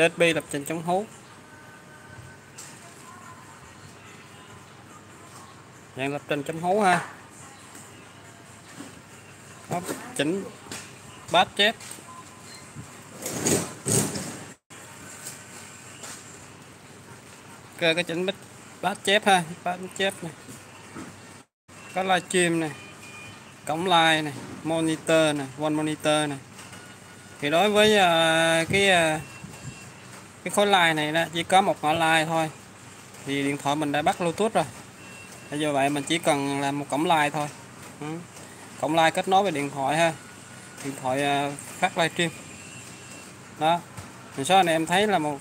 DSP lập trình chống hút dạng lập trình chống hú ha. Có chỉnh bát chép. Cơ cái chỉnh bát bát chép ha bát chép này. Có livestream này cổng live này monitor này one monitor này. Thì đối với uh, cái uh, cái khối line này nó chỉ có một ngõ line thôi. Thì điện thoại mình đã bắt bluetooth rồi. Thế do vậy mình chỉ cần làm một cổng line thôi. Ừ. cổng line kết nối với điện thoại ha. Điện thoại à, phát livestream đó. Mình số này em thấy là một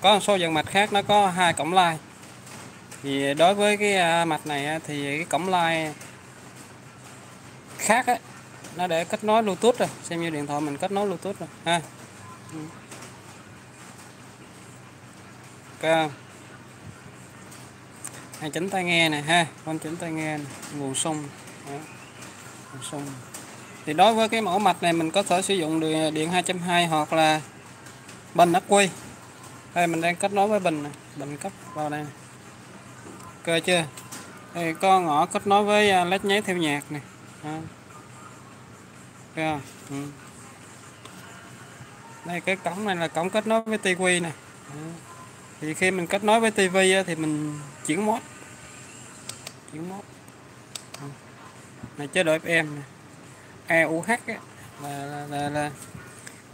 có một số dòng mạch khác nó có hai cổng line. Thì đối với cái à, mạch này thì cái cổng line khác ấy, nó để kết nối bluetooth rồi. Xem như điện thoại mình kết nối bluetooth rồi. Ha ừ. ok hay chỉnh tai nghe này ha, con chỉnh tai nghe này. nguồn sung nguồn sung thì đối với cái mẫu mạch này mình có thể sử dụng được điện 220 hoặc là bình ắc quy đây, mình đang kết nối với bình này. bình cấp vào đây ok chưa thì con ngõ kết nối với à, led nháy theo nhạc này Thấy Ừ. Đây cái cổng này là cổng kết nối với tivi này. Thì khi mình kết nối với tivi thì mình chuyển mốt. Chuyển mốt. Này chế độ FM. EUH á, là, là, là, là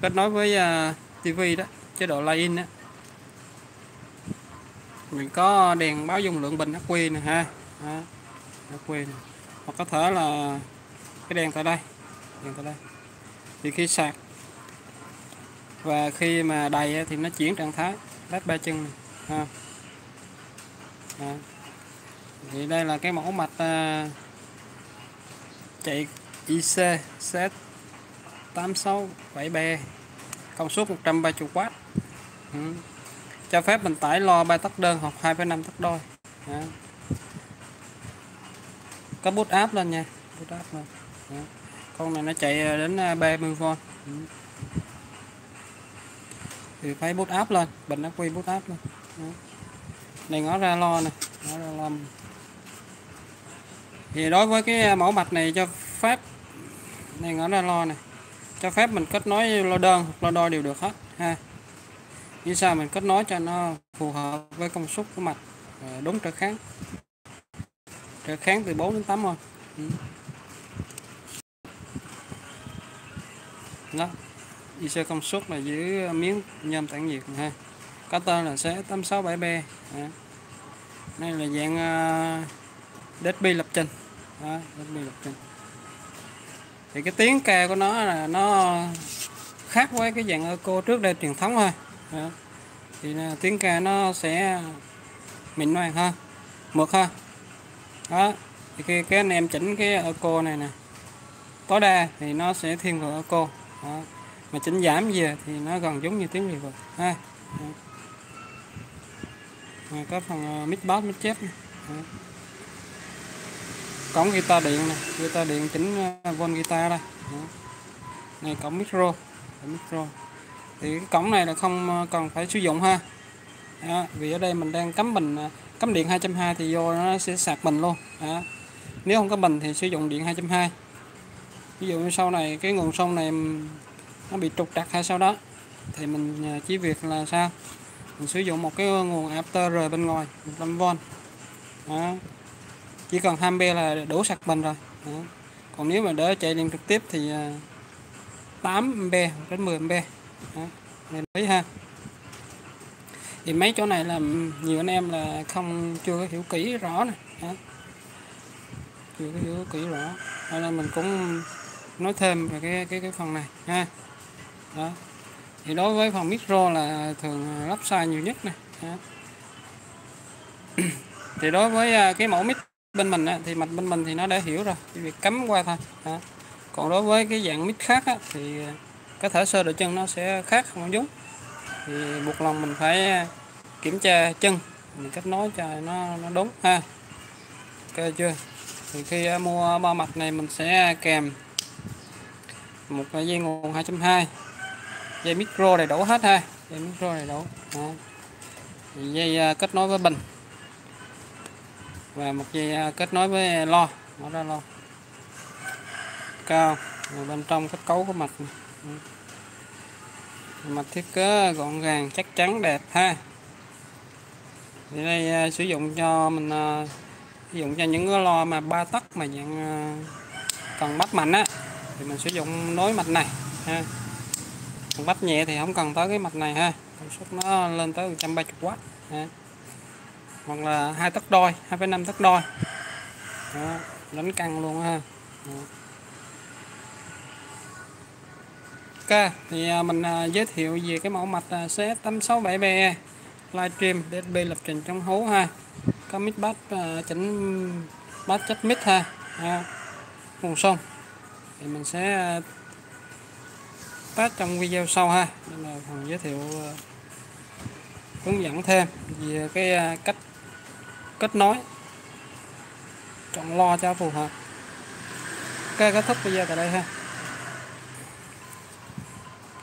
kết nối với uh, TV tivi đó, chế độ line-in đó. Mình có đèn báo dung lượng bình ắc quy nè ha. Ắc quy. Hoặc có thể là cái đèn tại đây đèn tại đây thì khi sạc và khi mà đầy thì nó chuyển trạng thái led ba chân này. Ha. À. thì đây là cái mẫu mạch à, chạy IC set 867B công suất 130W ừ. cho phép mình tải lo 3 tắc đơn hoặc 2,5 tắc đôi à. có bút áp lên nha bút áp lên à. con này nó chạy đến à, 30V ừ thì phải bút áp lên. Bình ắc quy bút áp lên. Đó. này, ngó ra lo nè. Ngó ra lo. Thì đối với cái mẫu mạch này cho phép, này ngõ ra lo này cho phép mình kết nối lo đơn lo đôi đều được hết, ha. Như sao mình kết nối cho nó phù hợp với công suất của mạch à, đúng trở kháng. Trở kháng từ 4 đến 8 thôi ừ. đó. IC công suất là giữ ờ, miếng nhôm tản nhiệt ha. Có tên là xe 867B. đây là dạng ờ, uh, DSP lập trình. Đó, DSP lập trình. Thì cái tiếng ca của nó là nó khác với cái dạng eco trước đây truyền thống thôi. Đó. thì ờ, tiếng ca nó sẽ mịn màng hơn mượt hơn. Đó. Thì khi cái anh em chỉnh cái eco này nè. Tối đa thì nó sẽ thiên vào eco. Đó mà chỉnh giảm về thì nó gần giống như tiếng reverb ha. À, có phần uh, mic bass mic chép cổng guitar điện này guitar điện chỉnh ờ, uh, von guitar đây này cổng micro. Cổng micro. Thì cái cổng này là không ờ, cần phải sử dụng ha. Đó. vì ở đây mình đang cắm bình ờ, cắm điện 220 thì vô nó sẽ sạc bình luôn. Đó. nếu không có bình thì sử dụng điện 220 ví dụ như sau này cái nguồn sông này nó bị trục trặc hay sau đó. Thì mình à, chỉ việc là sao? Mình sử dụng một cái nguồn adapter bên ngoài 100V đó. chỉ cần 20 là đủ sạc bình rồi. Đó. còn nếu mà để chạy điện trực tiếp thì 8 à, A đến 10 A đó. nên lý ha. Thì mấy chỗ này là nhiều anh em là không chưa có hiểu kỹ rõ này đó. chưa có hiểu kỹ rõ. Nên mình cũng nói thêm về cái cái cái phần này ha đó. Thì đối với phần micro là thường lắp sai nhiều nhất này đó. thì đối với à, cái mẫu mic bên mình thì mạch bên mình thì nó đã hiểu rồi cái việc cắm qua thôi. Đó. còn đối với cái dạng mic khác á, thì à, có thể sơ đồ chân nó sẽ khác không giống. Thì buộc lòng mình phải à, kiểm tra chân mình kết nối cho nó nó đúng ha. Ok chưa? Thì khi mua ba mặt này mình sẽ kèm một dây nguồn 2.2 dây micro này đủ hết ha. Dây micro này đủ đó. dây à, kết nối với bình. Và một dây à, kết nối với lo. Mở ra lo. Cao. Và bên trong kết cấu của mặt mặt thiết kế gọn gàng, chắc chắn, đẹp ha. Thì đây à, sử dụng cho mình sử dụng cho những cái lo mà ba tấc mà dạng cần bắt mạnh á. Thì mình sử dụng nối mạch này ha còn bắt nhẹ thì không cần tới cái mạch này ha công suất nó lên tới 130W ha. hoặc là hai tấc đôi 2,5 tấc đôi đó, đánh căng luôn ha Đó. Ok, thì à, mình à, giới thiệu về cái mẫu mạch à, CS867B livestream DSP lập trình trong hố ha. Có mic bass chỉnh bass chất mic ha. Nguồn sông. Thì mình sẽ test trong video sau ha. nên là phần giới thiệu ờ, hướng dẫn thêm về cái ờ, cách kết nối chọn lo cho phù hợp. Ok, kết thúc video tại đây ha.